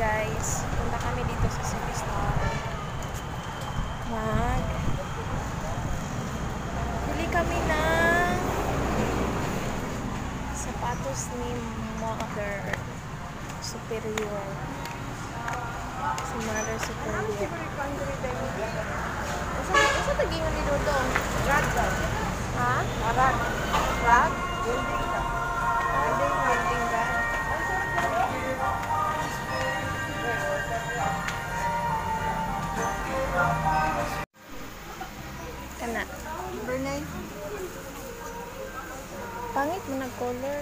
guys. Punta kami dito sa City Star. Mag. Pili kami ng sapatos ni Mother Superior. Si Mother Superior. Asa, asa taging ano ni Dodo? Rag. Ha? Rag. Rag? Rag? Kana. Number 9. Pangit mo nag-color.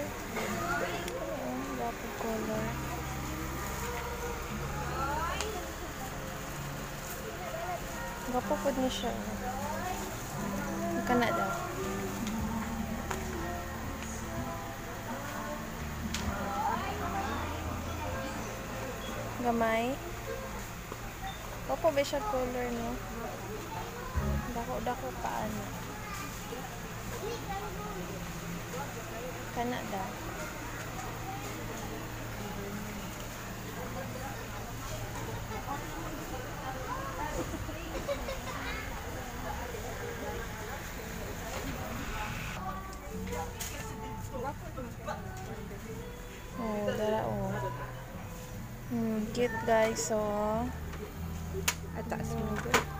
Oo, dapat color. Gapo po ni siya. oh. Kana daw. Gamay. Gapo ba siya color no? Dako-dako paano. Kana daw. Oh, dara oh. Hmm, cute guys, so. At taas mo.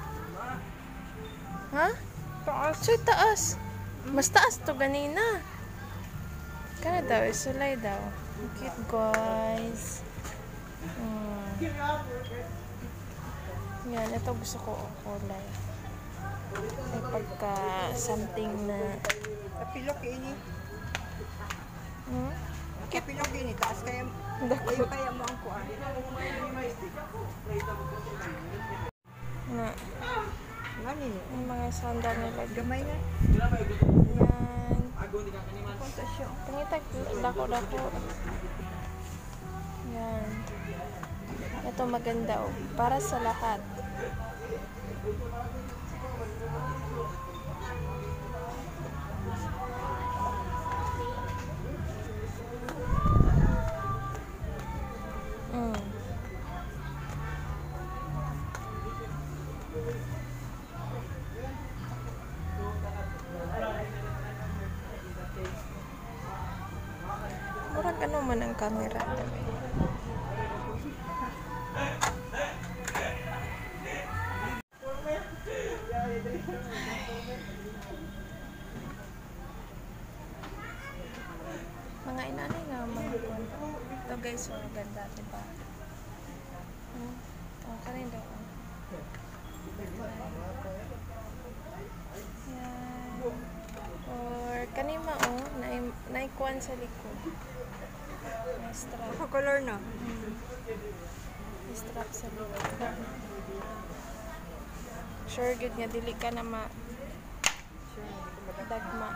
Ha? Taas. So, taas. Mas taas to ganina. Kana daw, isulay daw. Ang Cute guys. Hmm. Yan, ito gusto ko oh, kulay. May pagka something na... Kapilok ini. Hmm? Kapilok ini. Taas kaya. Dako. Kaya mo ang kuan. Na, Ngani ni. yung mga sandal nila. Gamay na. Yan. Punta siya. Pangitag, dako-dako. Yan. Ito maganda oh. Para sa lahat. Ano man ang camera. Mga inanay nga mga kwan. Ito guys, so ganda, diba? Hmm? Oh, kanin daw. oh. Yan. Or kanima oh, naikuan sa likod. May strap. Ako color na. May strap sa likod. Sure good nga dili ka na ma dagma.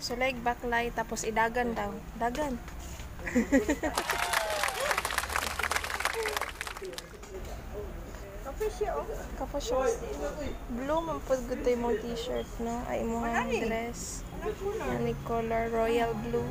So like backlight tapos idagan daw. Dagan. Oh. Kapos siya. Blue man po good mong t-shirt no. Ay ni. dress. Ni color royal blue.